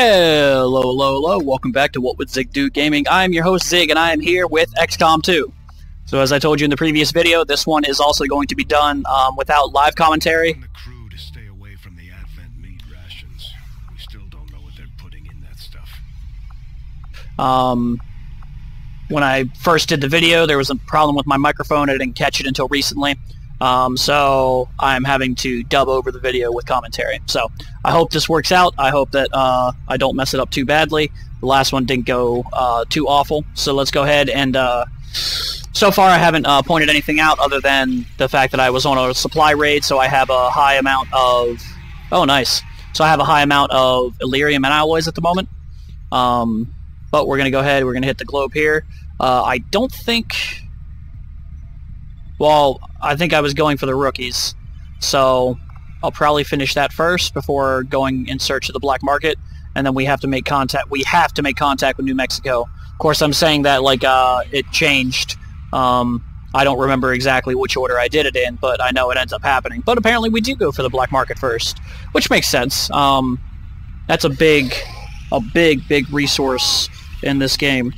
Hello, hello, hello. Welcome back to What Would Zigg Do Gaming. I'm your host, Zigg, and I am here with XCOM 2. So as I told you in the previous video, this one is also going to be done um, without live commentary. the crew to stay away from the Advent meat rations. We still don't know what they're putting in that stuff. Um, when I first did the video, there was a problem with my microphone. I didn't catch it until recently. Um, so I'm having to dub over the video with commentary. So I hope this works out. I hope that uh, I don't mess it up too badly. The last one didn't go uh, too awful. So let's go ahead and... Uh, so far I haven't uh, pointed anything out other than the fact that I was on a supply raid, so I have a high amount of... Oh, nice. So I have a high amount of Elerium and alloys at the moment. Um, but we're going to go ahead, we're going to hit the globe here. Uh, I don't think... Well, I think I was going for the rookies. So I'll probably finish that first before going in search of the black market. And then we have to make contact. We have to make contact with New Mexico. Of course, I'm saying that like uh, it changed. Um, I don't remember exactly which order I did it in, but I know it ends up happening. But apparently we do go for the black market first, which makes sense. Um, that's a big, a big, big resource in this game.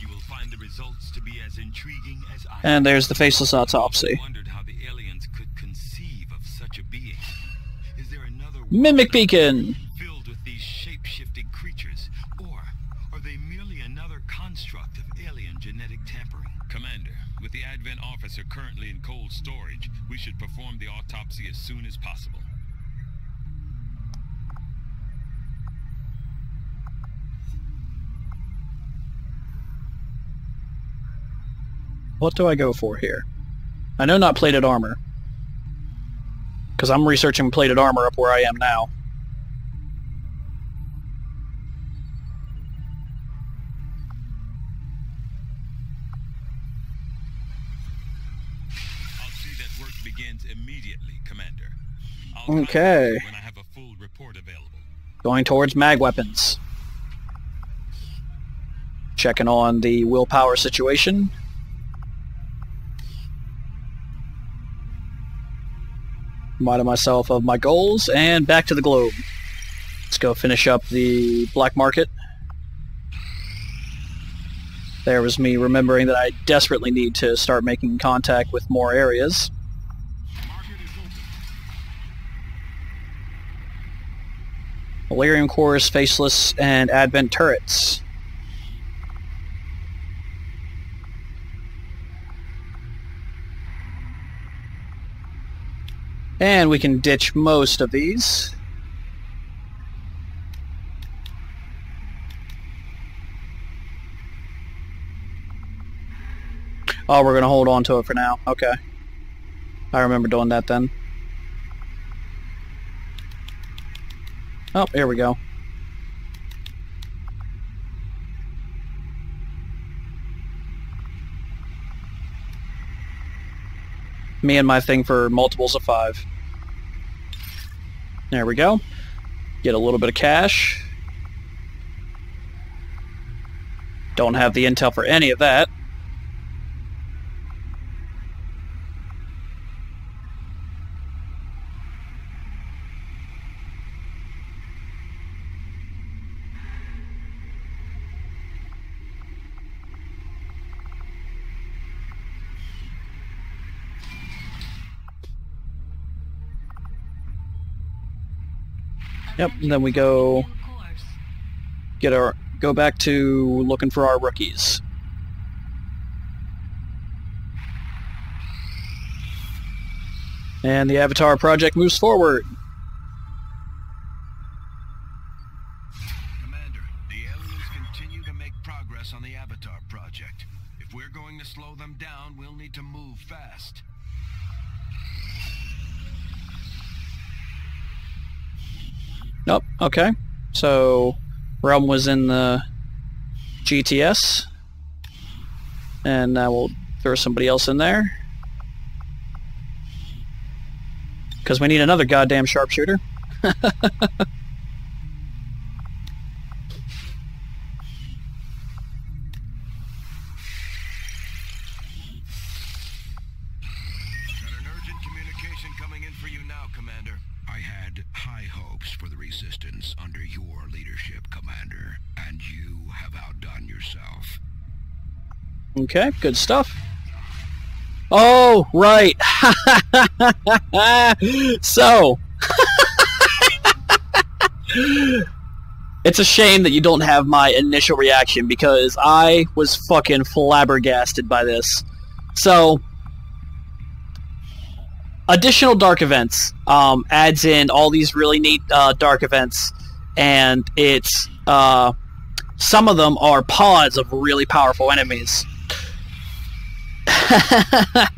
And there's the faceless autopsy. wondered how the aliens could conceive of such a being. Is there another world Mimic beacon. filled with these shape-shifting creatures, or are they merely another construct of alien genetic tampering? Commander, with the Advent officer currently in cold storage, we should perform the autopsy as soon as possible. What do I go for here? I know not plated armor. Because I'm researching plated armor up where I am now. I'll see that work begins immediately, Commander. I'll Okay. when I have a full report available. Going towards mag weapons. Checking on the willpower situation. Reminding myself of my goals, and back to the globe. Let's go finish up the black market. There was me remembering that I desperately need to start making contact with more areas. Elerium cores, faceless, and advent turrets. And we can ditch most of these. Oh, we're going to hold on to it for now. Okay. I remember doing that then. Oh, here we go. Me and my thing for multiples of five. There we go. Get a little bit of cash. Don't have the intel for any of that. Yep, and then we go get our go back to looking for our rookies. And the Avatar project moves forward. Okay. So Realm was in the GTS. And now we'll throw somebody else in there. Because we need another goddamn sharpshooter. Okay, good stuff. Oh, right. so, it's a shame that you don't have my initial reaction because I was fucking flabbergasted by this. So, additional dark events um, adds in all these really neat uh, dark events, and it's uh, some of them are pods of really powerful enemies.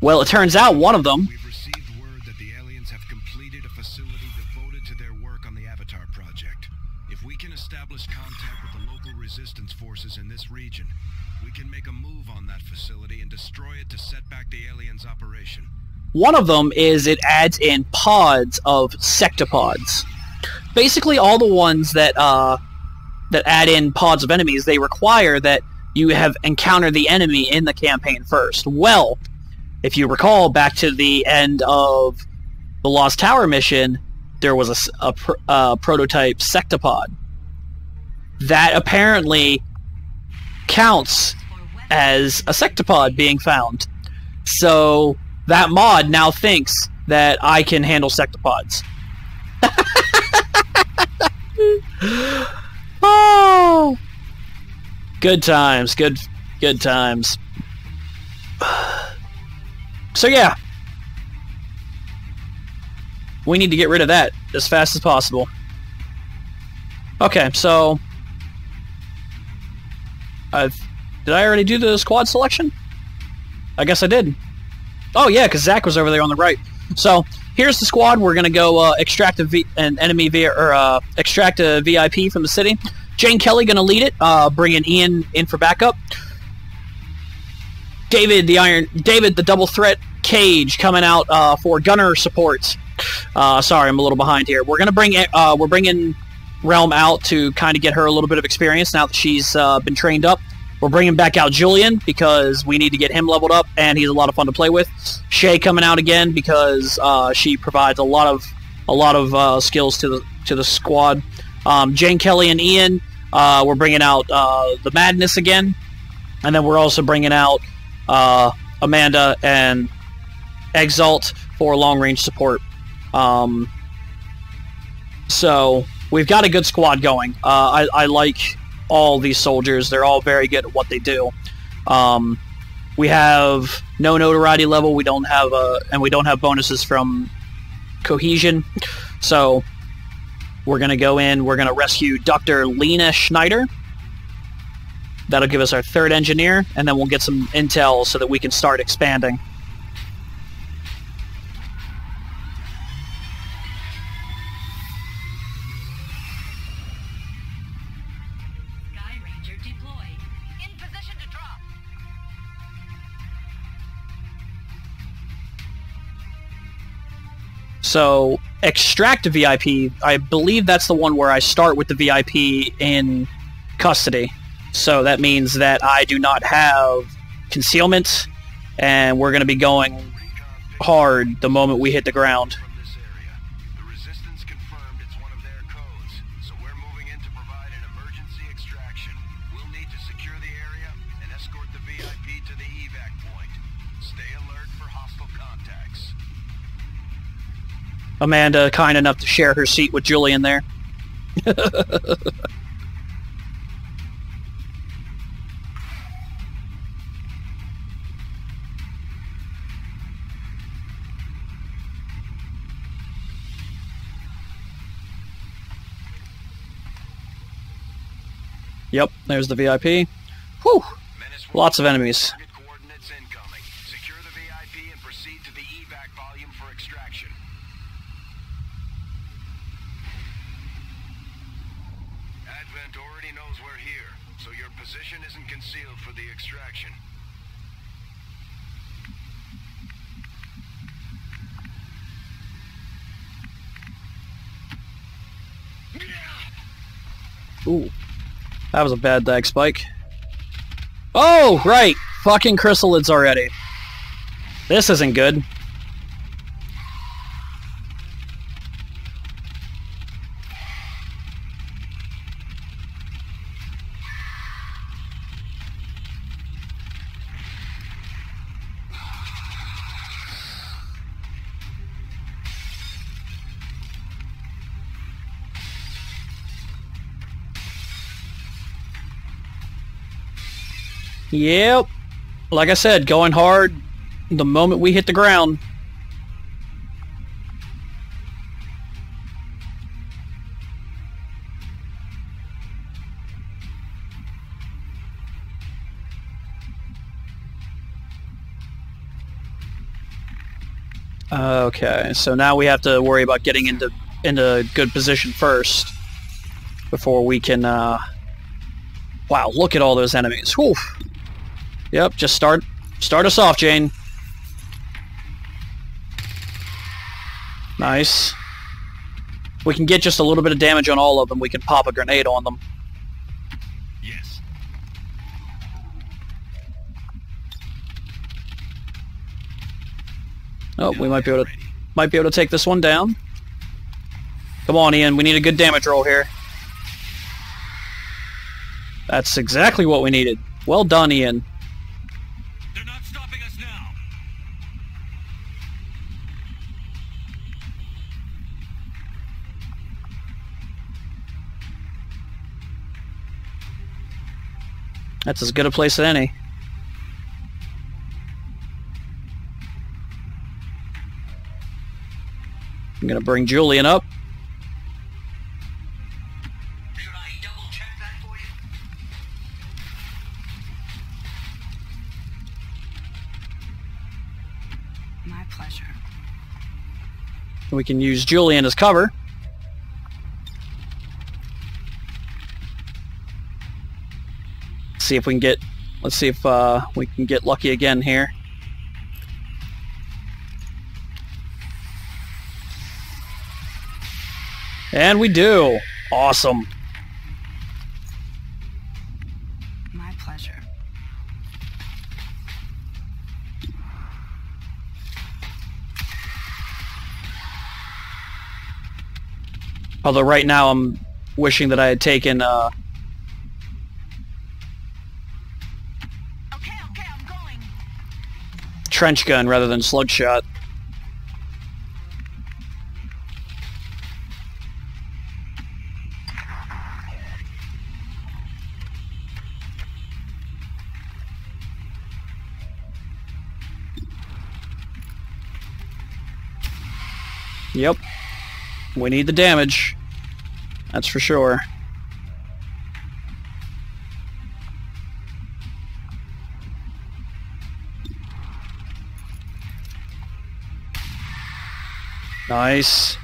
well, it turns out one of them. We've received word that the aliens have completed a facility devoted to their work on the Avatar project. If we can establish contact with the local resistance forces in this region, we can make a move on that facility and destroy it to set back the aliens' operation. One of them is it adds in pods of sectopods. Basically, all the ones that uh, that add in pods of enemies, they require that you have encountered the enemy in the campaign first. Well, if you recall back to the end of the Lost Tower mission, there was a pr- uh, prototype sectopod. That apparently counts as a sectopod being found. So that mod now thinks that I can handle sectopods. oh, good times, good, good times. So yeah, we need to get rid of that as fast as possible. Okay, so I've did I already do the squad selection? I guess I did. Oh yeah, because Zach was over there on the right. So here's the squad. We're gonna go uh, extract a v- an enemy via or uh, extract a VIP from the city. Jane Kelly gonna lead it, uh, bringing Ian in for backup. David the Iron David the double threat Cage coming out uh, for gunner supports. Uh, sorry, I'm a little behind here. We're gonna bring uh, we're bringing Realm out to kind of get her a little bit of experience now that she's uh, been trained up. We're bringing back out Julian because we need to get him leveled up, and he's a lot of fun to play with. Shay coming out again because uh, she provides a lot of a lot of uh, skills to the to the squad. Um, Jane Kelly and Ian, uh, we're bringing out uh, the Madness again, and then we're also bringing out uh, Amanda and Exalt for long range support. Um, so we've got a good squad going. Uh, I, I like all these soldiers. They're all very good at what they do. Um, we have no notoriety level. We don't have uh, and we don't have bonuses from cohesion. So we're gonna go in. We're gonna rescue Dr. Lena Schneider. That'll give us our third engineer, and then we'll get some intel so that we can start expanding. So extract VIP. I believe that's the one where I start with the VIP in custody. So that means that I do not have concealment, and we're going to be going hard the moment we hit the ground. Amanda kind enough to share her seat with Julian there. Yep, there's the VIP. Whew, lots of enemies. Target coordinates incoming. Secure the VIP and proceed to the evac volume for extraction. Advent already knows we're here, so your position isn't concealed for the extraction. Ooh. That was a bad dag spike. Oh, right! Fucking chryssalids already. This isn't good. Yep. Like I said, going hard the moment we hit the ground. Okay, so now we have to worry about getting into into good position first before we can. Uh... Wow, look at all those enemies. Whew. Yep, just start start us off, Jane. Nice. We can get just a little bit of damage on all of them. We can pop a grenade on them. Yes. Oh, we might be able to might be able to take this one down. Come on, Ian. We need a good damage roll here. That's exactly what we needed. Well done, Ian. That's as good a place as any. I'm gonna bring Julian up. Should I double check that for you? My pleasure. We can use Julian as cover. See if we can get. Let's see if uh, we can get lucky again here. And we do. Awesome. My pleasure. Although right now I'm wishing that I had taken uh, trench gun rather than slug shot. Yep. We need the damage. That's for sure. Nice.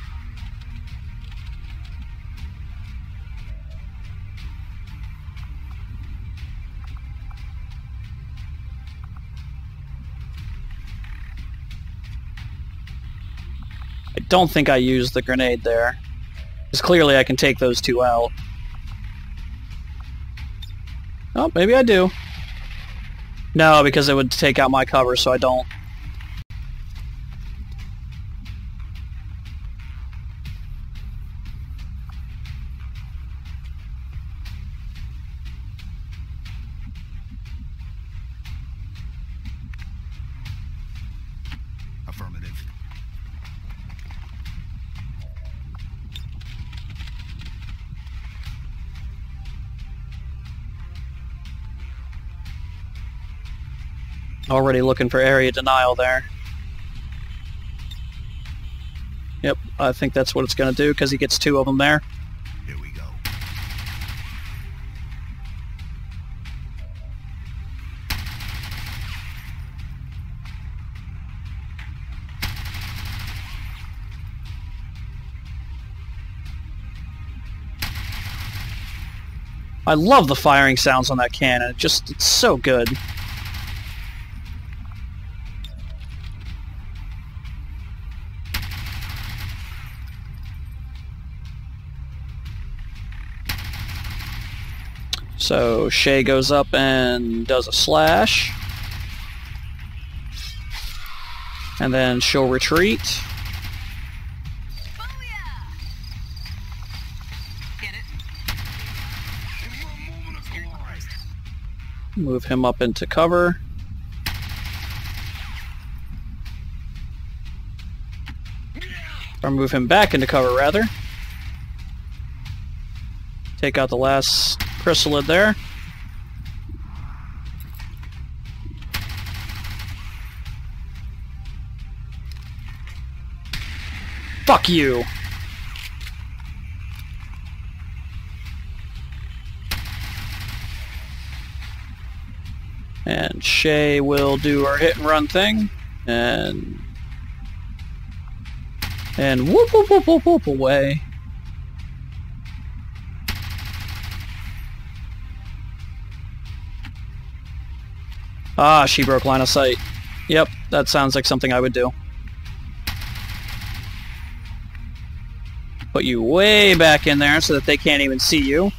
I don't think I used the grenade there. Because clearly I can take those two out. Oh, maybe I do. No, because it would take out my cover, so I don't. Already looking for area denial there. Yep, I think that's what it's going to do because he gets two of them there. Here we go. I love the firing sounds on that cannon. It just, it's so good. So Shay goes up and does a slash. And then she'll retreat. Move him up into cover. Or move him back into cover, rather. Take out the last Chryssalid there. Fuck you! And Shay will do our hit and run thing. And... And whoop whoop whoop whoop whoop away. Ah, she broke line of sight. Yep, that sounds like something I would do. Put you way back in there so that they can't even see you.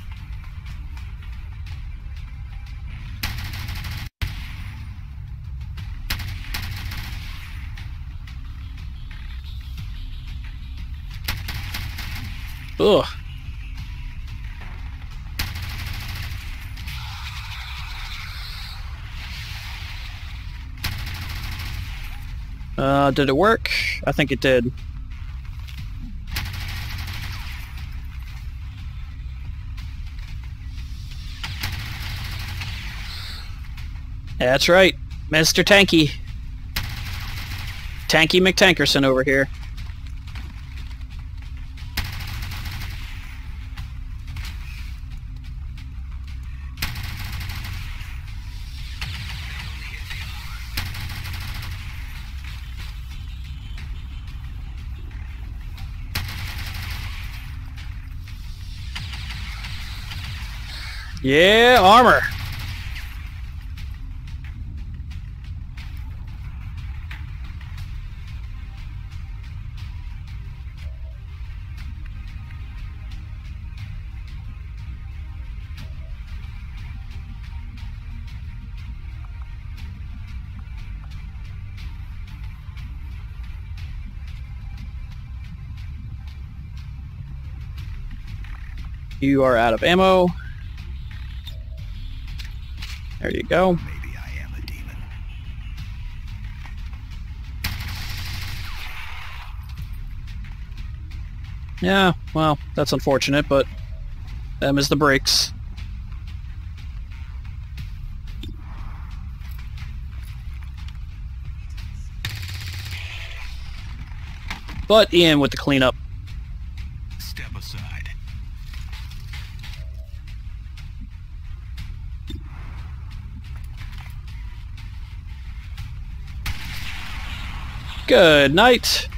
Ugh. Uh, did it work? I think it did. That's right, Mr. Tanky. Tanky McTankerson over here. Yeah, armor. You are out of ammo. There you go. Maybe I am a demon. Yeah, well, that's unfortunate, but them is the breaks. But Ian with the cleanup. Good night.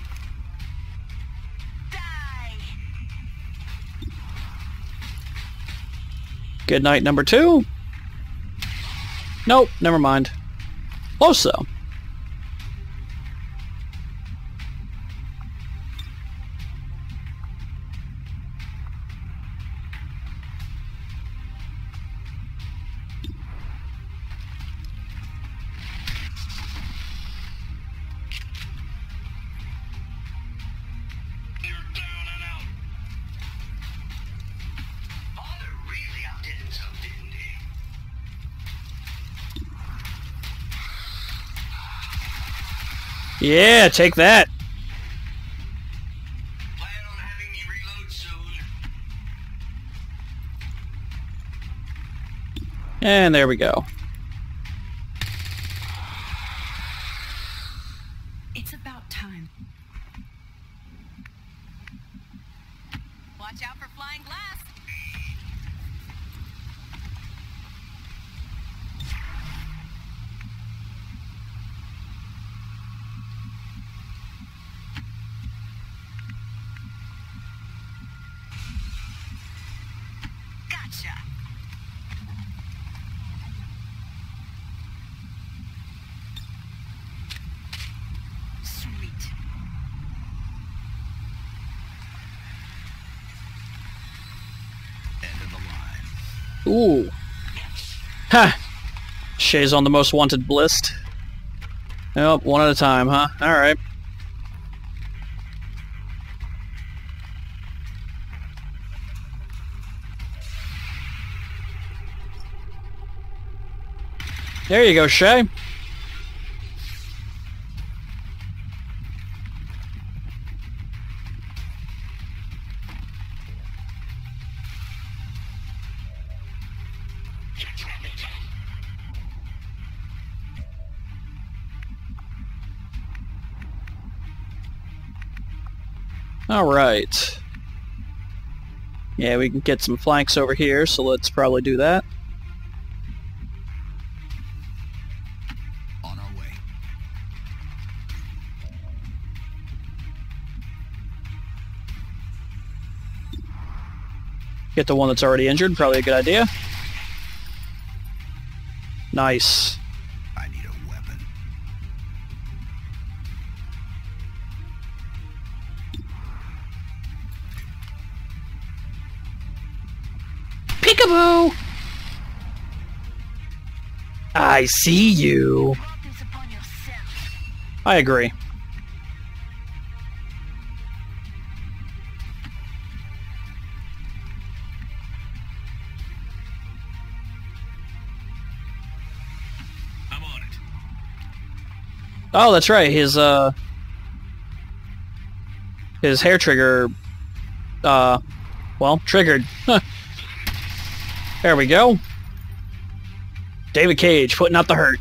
Good night number two. Nope, never mind. Though. Yeah, take that. And there we go. It's about time. Watch out for flying glass. Gotcha. Sweet. End of the line. Ooh. Ha! Shay's on the most wanted list. Yep, one at a time, huh? Alright. There you go, Shay. Alright. Yeah, we can get some flanks over here, so let's probably do that. On our way. Get the one that's already injured, probably a good idea. Nice. I see you. I agree. I'm on it. Oh, that's right. His uh, his hair trigger, uh, well, triggered. There we go. David Cage putting out the hurt.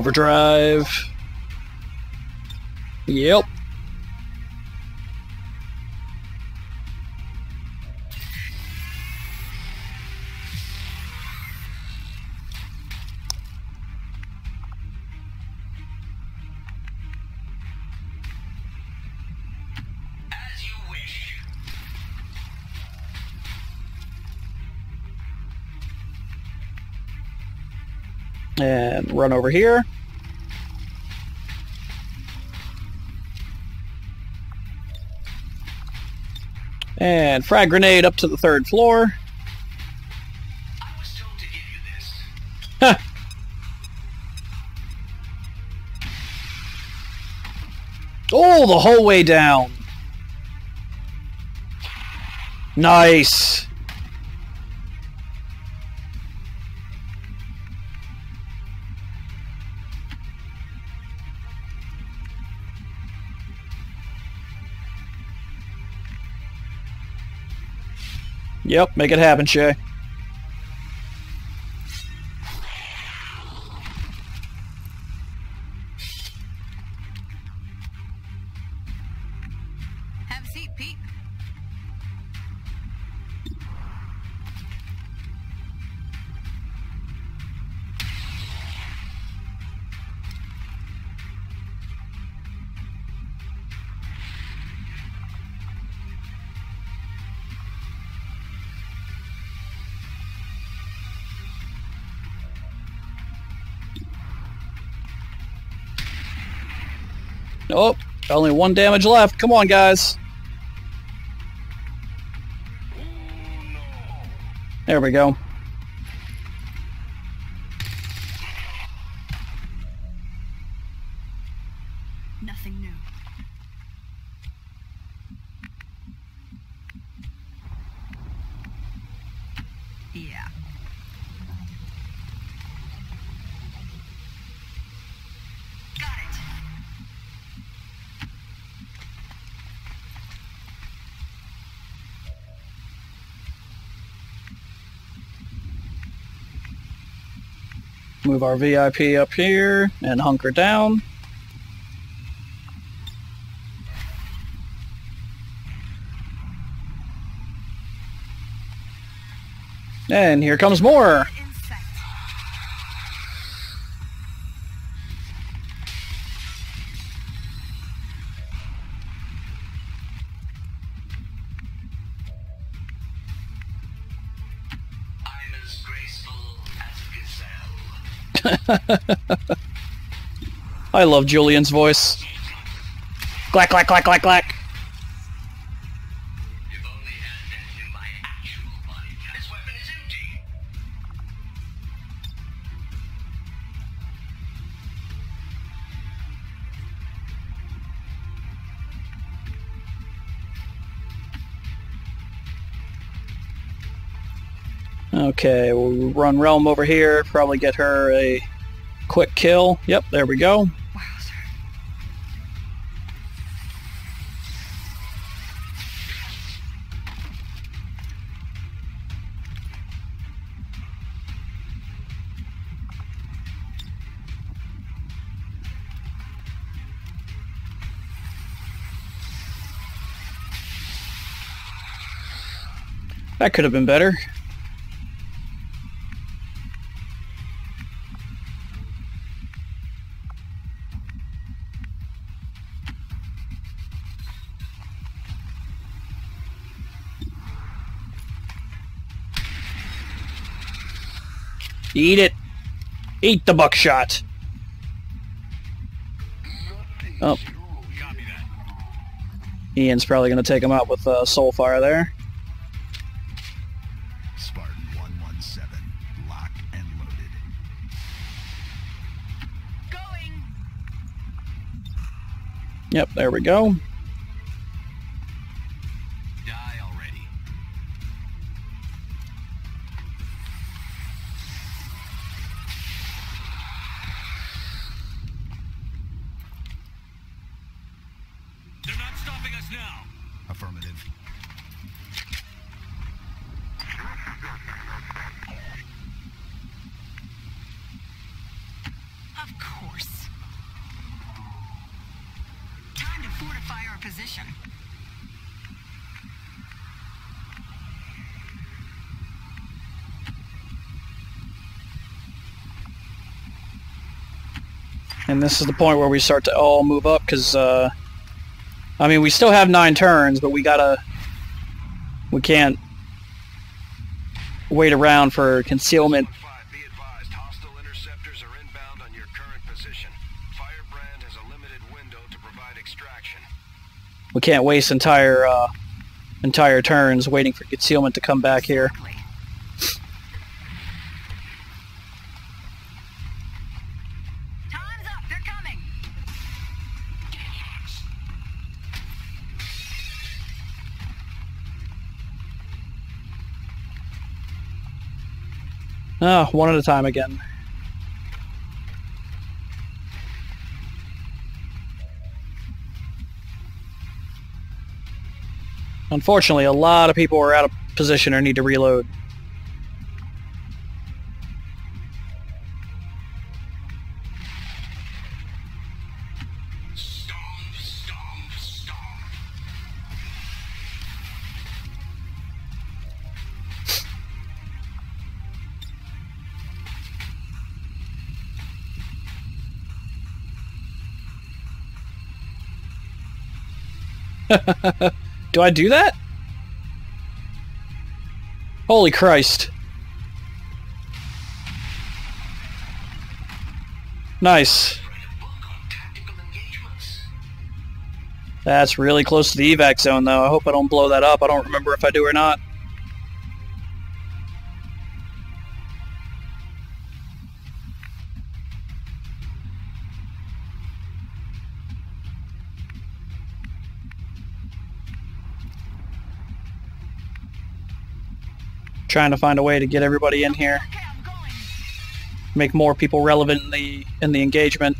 Overdrive. Yep. Run over here. And frag grenade up to the third floor. Huh. Oh, the whole way down. Nice. Yep, make it happen, Shay. Nope. Only one damage left. Come on, guys. There we go. Nothing new. Yeah. Got it. Move our VIP up here and hunker down. And here comes more. I love Julian's voice. Clack, clack, clack, clack, clack. Okay, we'll run Realm over here, probably get her a quick kill. Yep, there we go. That could have been better. Eat it. Eat the buckshot. Oh, Ian's probably going to take him out with uh, Soulfire there. Spartan 117, locked and loaded. Going. Yep, there we go. And this is the point where we start to all move up because, uh, I mean, we still have nine turns, but we gotta, we can't wait around for concealment. 5, be advised, hostile interceptors are inbound on your current position. Firebrand has a limited window to provide extraction. We can't waste entire, uh, entire turns waiting for concealment to come back here. Ah, one at a time again. Unfortunately, a lot of people are out of position or need to reload. Do I do that? Holy Christ. Nice. That's really close to the evac zone, though. I hope I don't blow that up. I don't remember if I do or not. Trying to find a way to get everybody in here, make more people relevant in the in the engagement.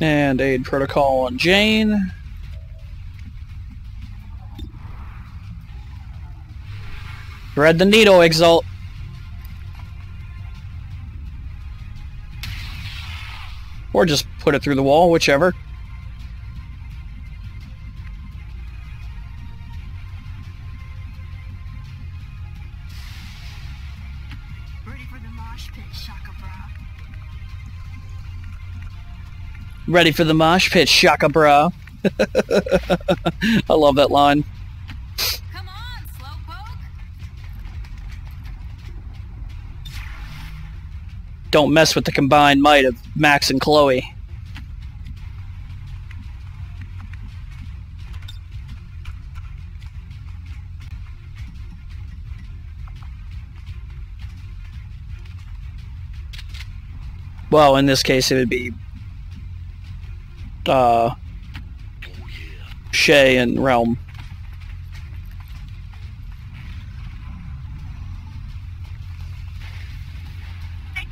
And aid protocol on Jane. Thread the needle, Exalt. Or just put it through the wall, whichever. Ready for the mosh pit, Shaka bra. I love that line. Come on, Slowpoke. Don't mess with the combined might of Max and Chloe. Well, in this case, it would be uh, Shay and Realm.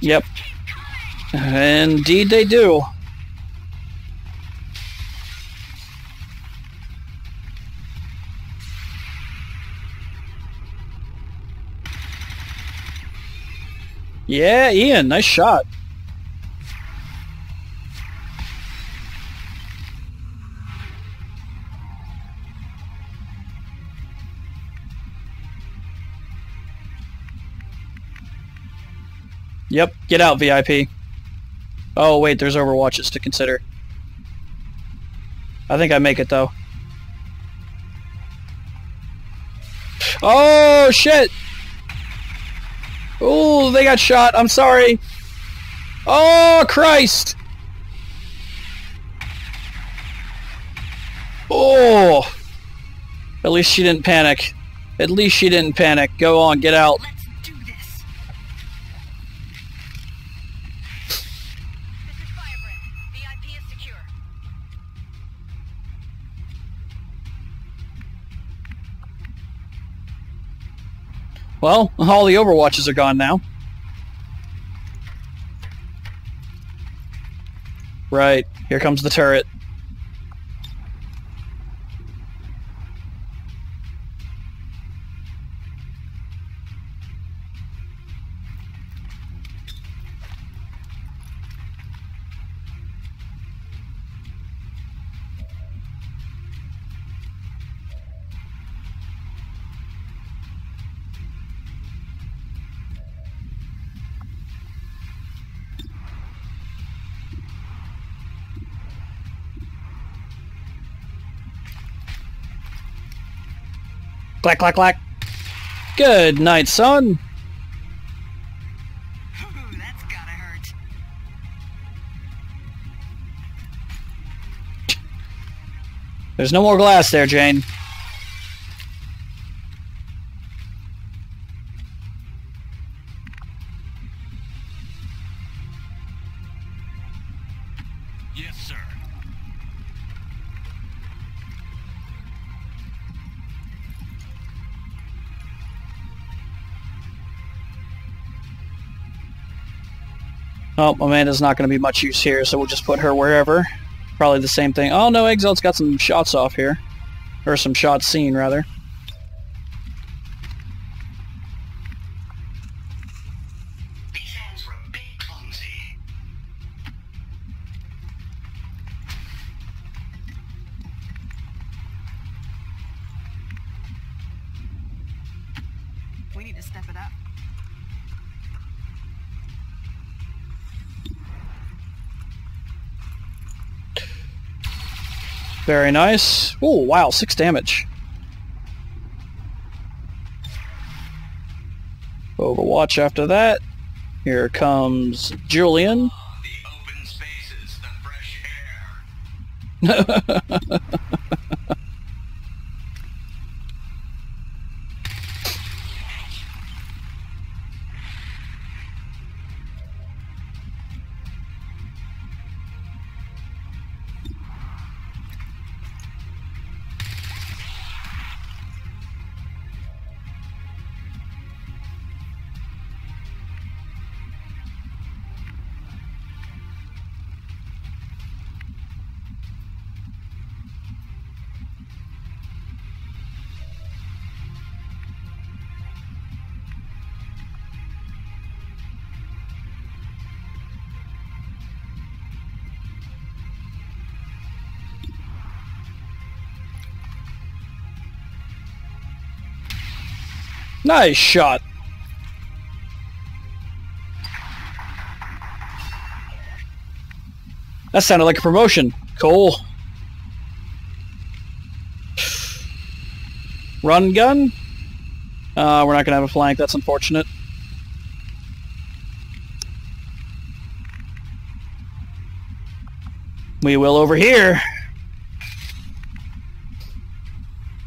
Yep. Indeed they do. Yeah, Ian, nice shot. Yep, get out, VIP. Oh, wait, there's Overwatches to consider. I think I make it, though. Oh, shit! Oh, they got shot. I'm sorry. Oh, Christ! Oh! At least she didn't panic. At least she didn't panic. Go on, get out. Well, all the Overwatches are gone now. Right, here comes the turret. Clack, clack, clack. Good night, son. There's no more glass there, Jane. Oh, Amanda's not going to be much use here, so we'll just put her wherever. Probably the same thing. Oh, no, Exil's got some shots off here. Or some shots seen, rather. Very nice. Oh, wow, six damage. Overwatch after that. Here comes Julian. Nice shot. That sounded like a promotion. Cool. Run gun? Uh, we're not going to have a flank. That's unfortunate. We will over here.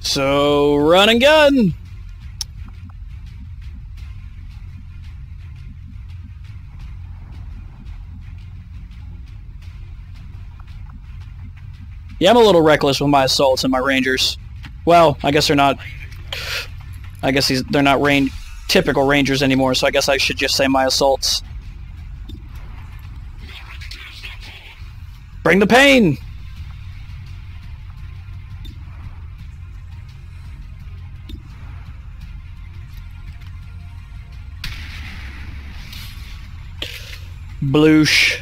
So, run and gun! Yeah, I'm a little reckless with my assaults and my rangers. Well, I guess they're not. I guess they're not range, typical rangers anymore, so I guess I should just say my assaults. Bring the pain! Bloosh.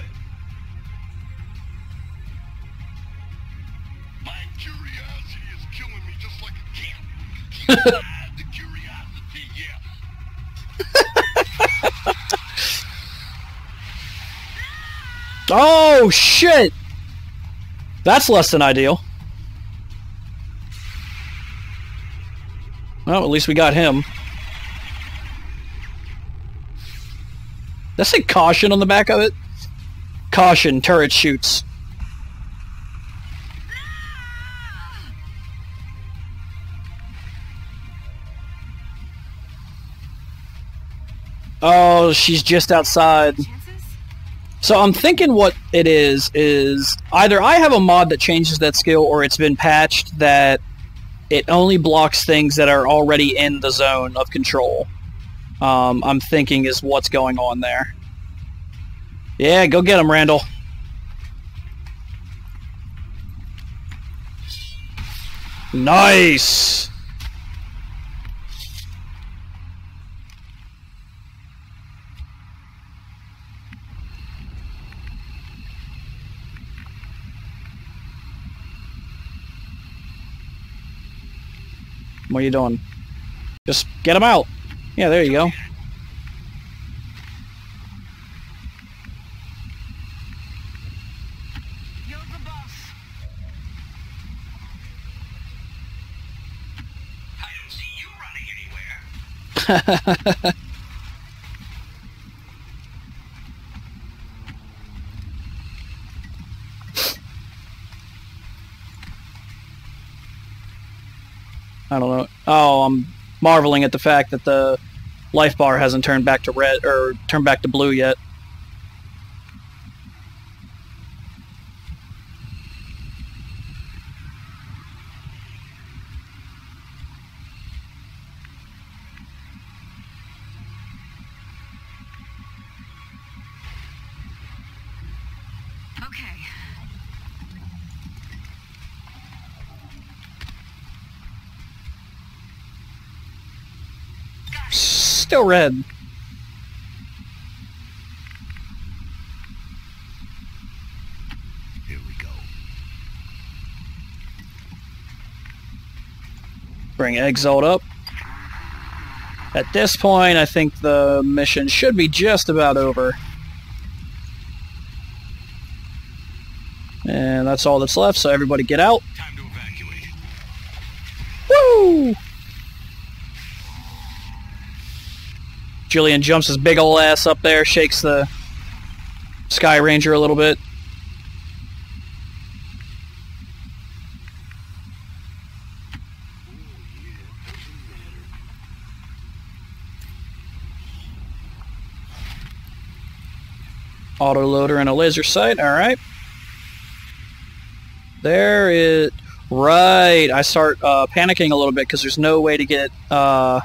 Oh, shit! That's less than ideal. Well, at least we got him. I say caution on the back of it? Caution, turret shoots. Oh, she's just outside. So I'm thinking what it is is either I have a mod that changes that skill or it's been patched that it only blocks things that are already in the zone of control. Um, I'm thinking is what's going on there. Yeah, go get him, Randall. Nice. What are you doing? Just get him out. Yeah, there you go. You're the boss. I don't see you running anywhere. I don't know. Oh, I'm marveling at the fact that the life bar hasn't turned back to red or turned back to blue yet. Okay. Still red. Here we go. Bring Exalt up. At this point, I think the mission should be just about over. And that's all that's left, so everybody get out. Time to evacuate. Woo! Julian jumps his big ol' ass up there, shakes the Skyranger a little bit. Autoloader and a laser sight, alright. There is... Right, I start uh, panicking a little bit because there's no way to get uh,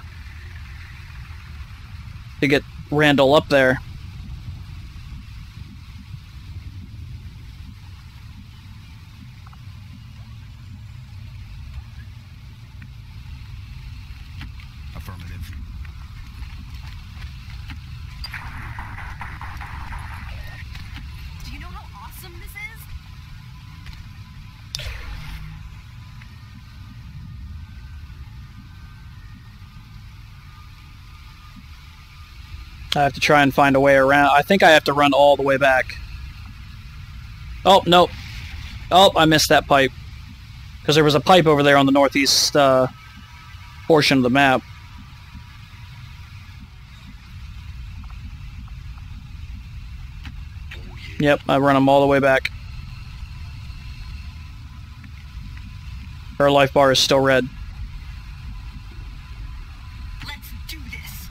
to get Randall up there. Affirmative. Do you know how awesome this is? I have to try and find a way around. I think I have to run all the way back. Oh, no. Oh, I missed that pipe. Because there was a pipe over there on the northeast uh, portion of the map. Yep, I run them all the way back. Her life bar is still red. Let's do this.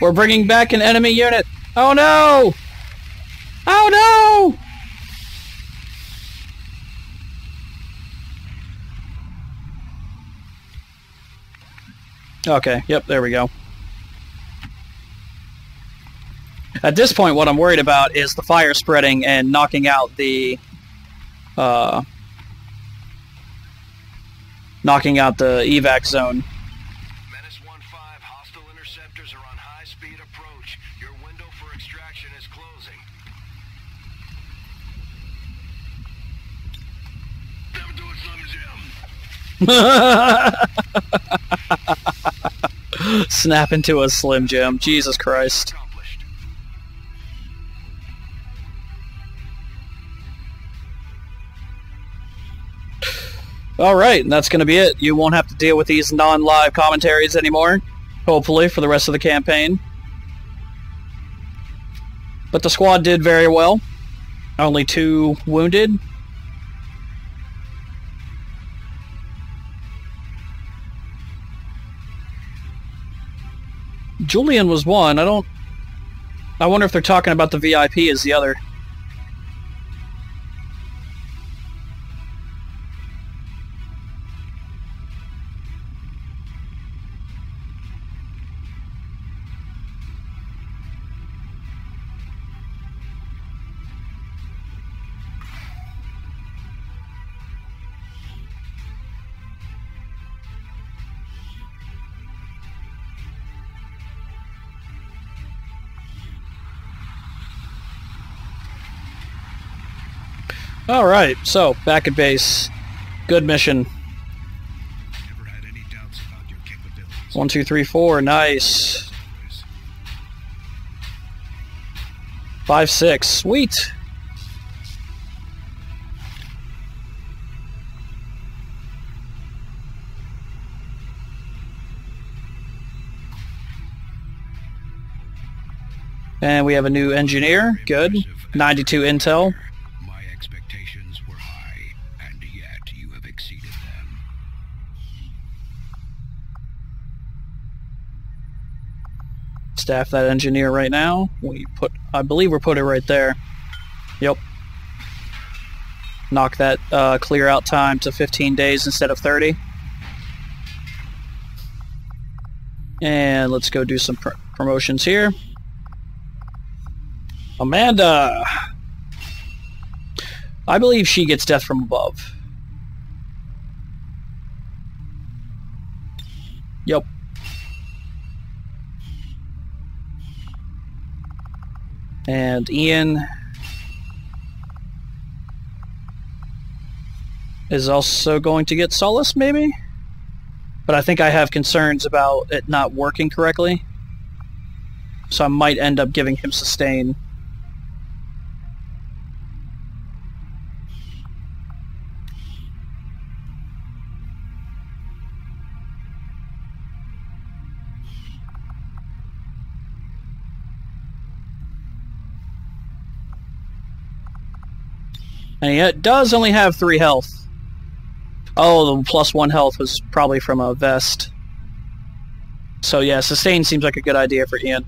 We're bringing back an enemy unit. Oh no! Oh no! Okay, yep, there we go. At this point, what I'm worried about is the fire spreading and knocking out the, uh, knocking out the evac zone. Menace 1-5, hostile interceptors are on high-speed approach. Your window for extraction is closing. Never do it, Slim Jim. Snap into a Slim Jim. Jesus Christ. Alright, and that's going to be it. You won't have to deal with these non-live commentaries anymore, hopefully, for the rest of the campaign. But the squad did very well. Only two wounded. Julian was one. I don't... I wonder if they're talking about the VIP as the other. Alright, so, back at base. Good mission. One, two, three, four. Nice. Five, six. Sweet. And we have a new engineer. Good. 92 intel. Staff that engineer right now. We put, I believe we're put it right there. Yep. Knock that uh, clear out time to 15 days instead of 30. And let's go do some pr promotions here. Amanda! I believe she gets death from above. Yep. And Ian is also going to get Solace, maybe? But I think I have concerns about it not working correctly. So I might end up giving him Sustain. And he does only have three health. Oh, the plus one health was probably from a vest. So yeah, sustain seems like a good idea for Ian.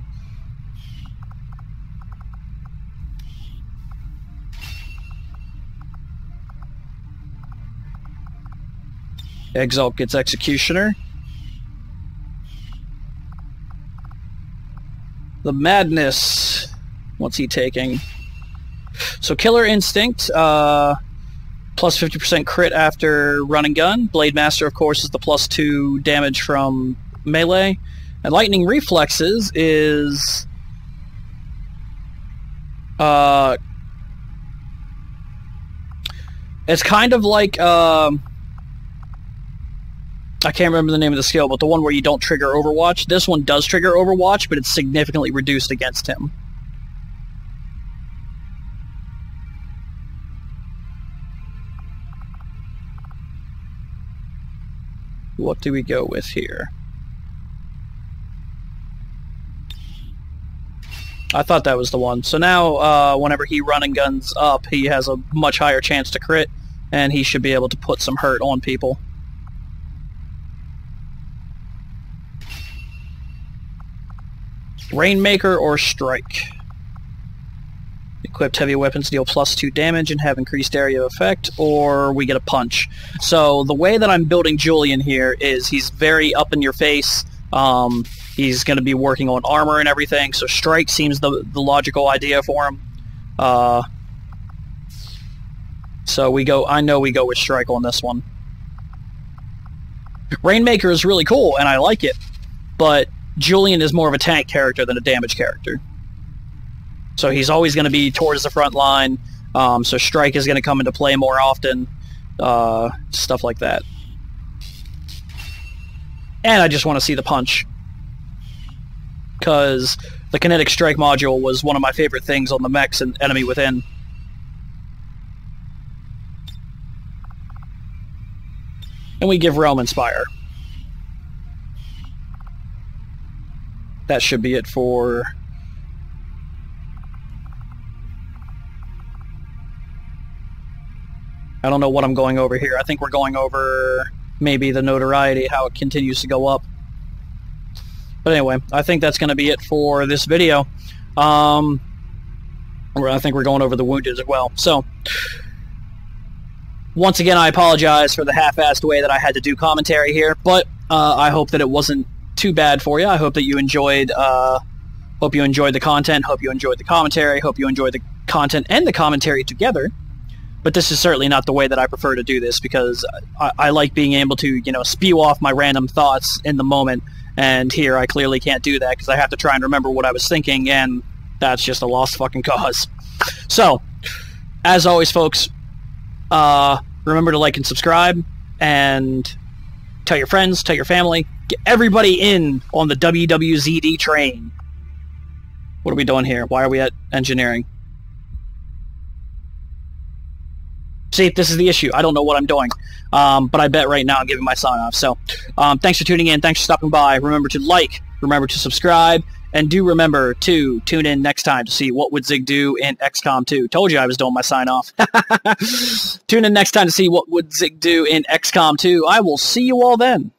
Exalt gets Executioner. The Madness. What's he taking? So Killer Instinct, uh, plus 50% crit after run and gun. Blademaster, of course, is the plus 2 damage from melee. And Lightning Reflexes is... Uh, it's kind of like... Um, I can't remember the name of the skill, but the one where you don't trigger Overwatch. This one does trigger Overwatch, but it's significantly reduced against him. What do we go with here? I thought that was the one. So now, uh, whenever he run and guns up, he has a much higher chance to crit, and he should be able to put some hurt on people. Rainmaker or Strike. Equipped heavy weapons deal plus 2 damage and have increased area of effect, or we get a punch. So the way that I'm building Julian here is he's very up in your face. Um, he's going to be working on armor and everything, so Strike seems the, the logical idea for him. Uh, so we go. I know we go with Strike on this one. Rainmaker is really cool, and I like it, but Julian is more of a tank character than a damage character. So he's always going to be towards the front line. Um, so Strike is going to come into play more often. Uh, stuff like that. And I just want to see the punch. Because the kinetic strike module was one of my favorite things on the mechs and Enemy Within. And we give Realm Inspire. That should be it for... I don't know what I'm going over here. I think we're going over maybe the notoriety, how it continues to go up. But anyway, I think that's going to be it for this video. Um, I think we're going over the wounded as well. So, once again, I apologize for the half-assed way that I had to do commentary here, but uh, I hope that it wasn't too bad for you. I hope that you enjoyed. Uh, hope you enjoyed the content. Hope you enjoyed the commentary. Hope you enjoyed the content and the commentary together. But this is certainly not the way that I prefer to do this because I, I like being able to, you know, spew off my random thoughts in the moment. And here, I clearly can't do that because I have to try and remember what I was thinking, and that's just a lost fucking cause. So, as always, folks, uh, remember to like and subscribe, and tell your friends, tell your family, get everybody in on the WWZD train. What are we doing here? Why are we at engineering? See, this is the issue. I don't know what I'm doing. Um, but I bet right now I'm giving my sign off. So, um, thanks for tuning in. Thanks for stopping by. Remember to like, remember to subscribe, and do remember to tune in next time to see what would Zigg do in XCOM 2. Told you I was doing my sign off. tune in next time to see what would Zigg do in XCOM 2. I will see you all then.